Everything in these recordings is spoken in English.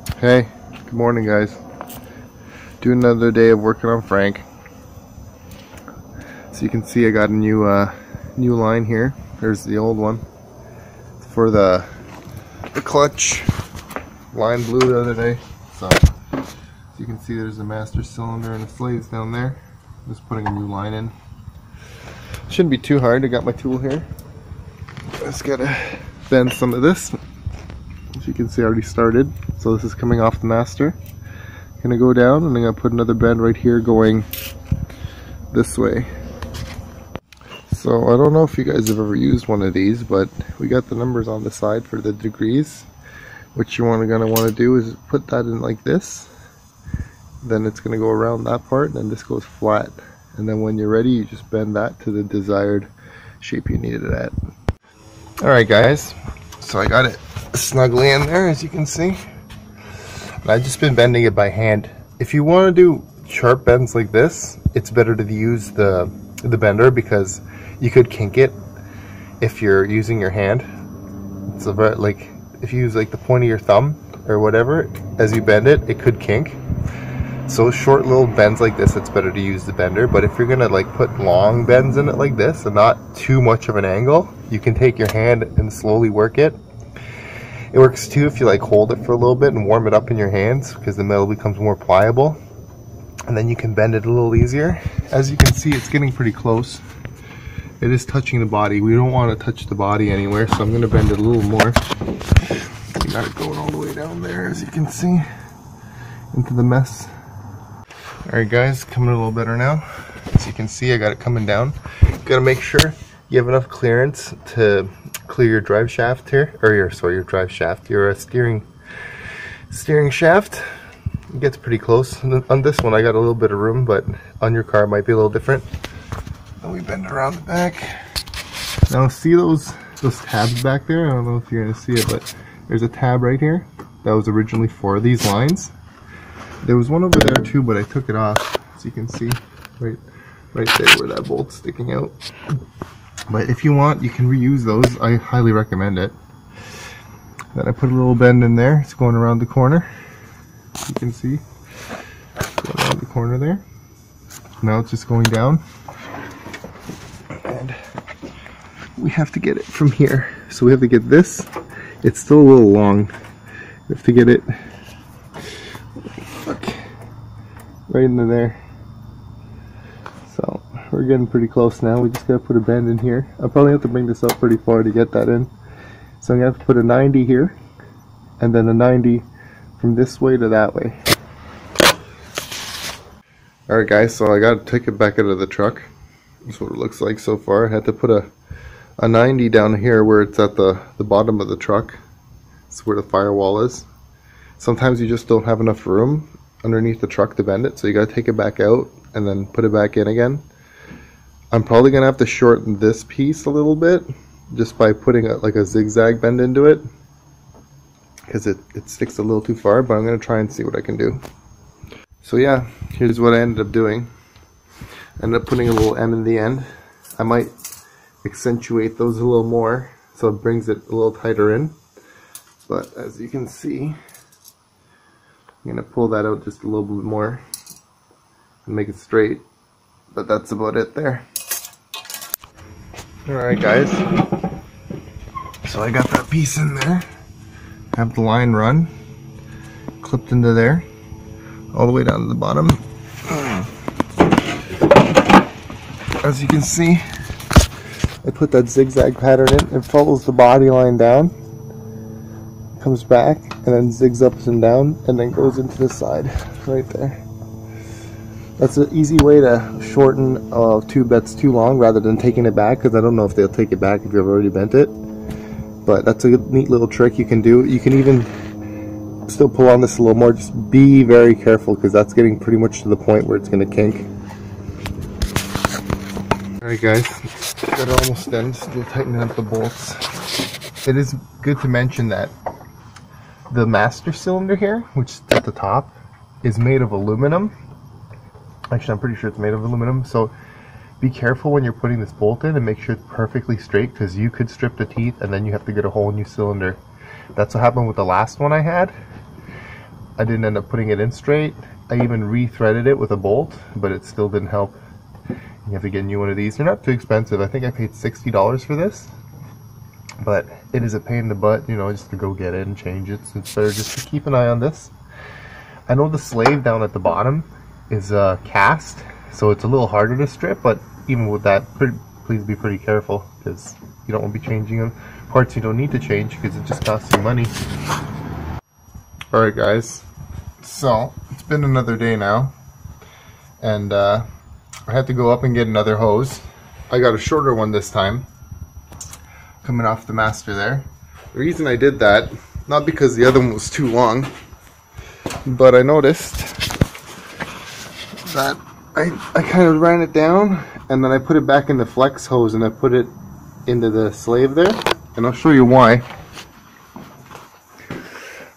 Hey, good morning guys. Do another day of working on Frank. So you can see I got a new uh, new line here. There's the old one. For the the clutch. Line blew the other day. So as you can see there's a master cylinder and the slaves down there. Just putting a new line in. Shouldn't be too hard. I got my tool here. Just gotta bend some of this. You can see I already started. So this is coming off the master. Gonna go down and I'm gonna put another bend right here going this way. So I don't know if you guys have ever used one of these, but we got the numbers on the side for the degrees. What you want to gonna want to do is put that in like this. Then it's gonna go around that part, and then this goes flat. And then when you're ready, you just bend that to the desired shape you need it at. All right, guys. So I got it snugly in there, as you can see. And I've just been bending it by hand. If you want to do sharp bends like this, it's better to use the the bender because you could kink it if you're using your hand. It's a very, like if you use like the point of your thumb or whatever as you bend it, it could kink. So short little bends like this, it's better to use the bender. But if you're gonna like put long bends in it like this and not too much of an angle, you can take your hand and slowly work it it works too if you like hold it for a little bit and warm it up in your hands because the metal becomes more pliable. And then you can bend it a little easier. As you can see, it's getting pretty close. It is touching the body. We don't want to touch the body anywhere, so I'm going to bend it a little more. We got it going all the way down there, as you can see, into the mess. Alright guys, coming a little better now. As you can see, I got it coming down. Got to make sure you have enough clearance to clear your drive shaft here, or your sorry, your drive shaft, your uh, steering steering shaft. It gets pretty close. On this one, I got a little bit of room, but on your car, it might be a little different. Then we bend around the back. Now, see those those tabs back there? I don't know if you're gonna see it, but there's a tab right here that was originally for these lines. There was one over there too, but I took it off, so you can see right right there where that bolt's sticking out. But if you want, you can reuse those. I highly recommend it. Then I put a little bend in there. It's going around the corner. You can see. Going around the corner there. Now it's just going down. And we have to get it from here. So we have to get this. It's still a little long. We have to get it fuck, right into there we're getting pretty close now. We just gotta put a bend in here. I'll probably have to bring this up pretty far to get that in. So I'm gonna have to put a 90 here, and then a 90 from this way to that way. Alright guys, so I gotta take it back out of the truck. That's what it looks like so far. I had to put a, a 90 down here where it's at the, the bottom of the truck. It's where the firewall is. Sometimes you just don't have enough room underneath the truck to bend it, so you gotta take it back out and then put it back in again. I'm probably gonna have to shorten this piece a little bit just by putting a, like a zigzag bend into it because it, it sticks a little too far but I'm gonna try and see what I can do. So yeah here's what I ended up doing. I ended up putting a little M in the end. I might accentuate those a little more so it brings it a little tighter in. But as you can see I'm gonna pull that out just a little bit more and make it straight. But that's about it there Alright guys, so I got that piece in there, have the line run, clipped into there, all the way down to the bottom. As you can see, I put that zigzag pattern in, it follows the body line down, comes back, and then zigs up and down, and then goes into the side, right there. That's an easy way to shorten uh, a tube that's too long rather than taking it back because I don't know if they'll take it back if you've already bent it. But that's a neat little trick you can do. You can even still pull on this a little more. Just be very careful because that's getting pretty much to the point where it's going to kink. Alright guys, got it almost done. Still tightening up the bolts. It is good to mention that the master cylinder here, which is at the top, is made of aluminum Actually, I'm pretty sure it's made of aluminum. So be careful when you're putting this bolt in and make sure it's perfectly straight because you could strip the teeth and then you have to get a whole new cylinder. That's what happened with the last one I had. I didn't end up putting it in straight. I even re-threaded it with a bolt, but it still didn't help. You have to get a new one of these. They're not too expensive. I think I paid $60 for this. But it is a pain in the butt, you know, just to go get it and change it. So it's better just to keep an eye on this. I know the slave down at the bottom is uh, cast, so it's a little harder to strip, but even with that, pretty, please be pretty careful because you don't want to be changing them. Parts you don't need to change because it just costs you money. Alright guys, so it's been another day now and uh, I had to go up and get another hose. I got a shorter one this time coming off the master there. The reason I did that, not because the other one was too long, but I noticed that I, I kind of ran it down and then I put it back in the flex hose and I put it into the slave there and I'll show you why.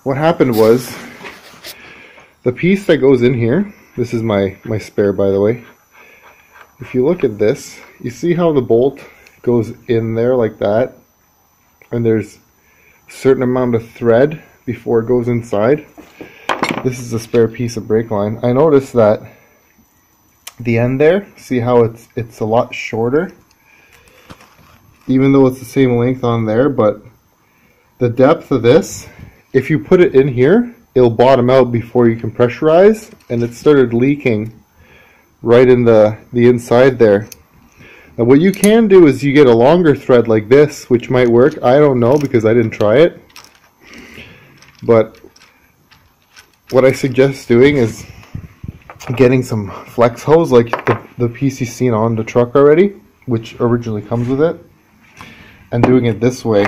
What happened was the piece that goes in here, this is my, my spare by the way, if you look at this, you see how the bolt goes in there like that and there's a certain amount of thread before it goes inside. This is a spare piece of brake line. I noticed that the end there, see how it's it's a lot shorter even though it's the same length on there, but the depth of this, if you put it in here, it'll bottom out before you can pressurize, and it started leaking right in the, the inside there. Now what you can do is you get a longer thread like this, which might work. I don't know because I didn't try it. But what I suggest doing is getting some flex hose like the, the seen on the truck already, which originally comes with it and doing it this way.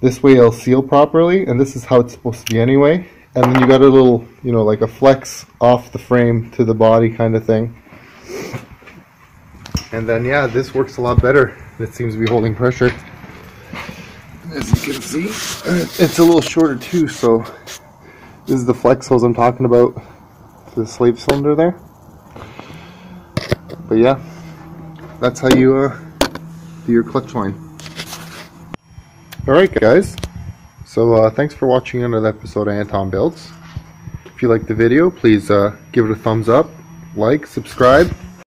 This way it'll seal properly, and this is how it's supposed to be anyway. And then you got a little, you know, like a flex off the frame to the body kind of thing. And then, yeah, this works a lot better. It seems to be holding pressure. As you can see, it's a little shorter too, so this is the flex hose I'm talking about. The slave cylinder there. But yeah, that's how you uh, do your clutch line. Alright guys, so uh, thanks for watching another episode of Anton Builds. If you liked the video, please uh, give it a thumbs up, like, subscribe,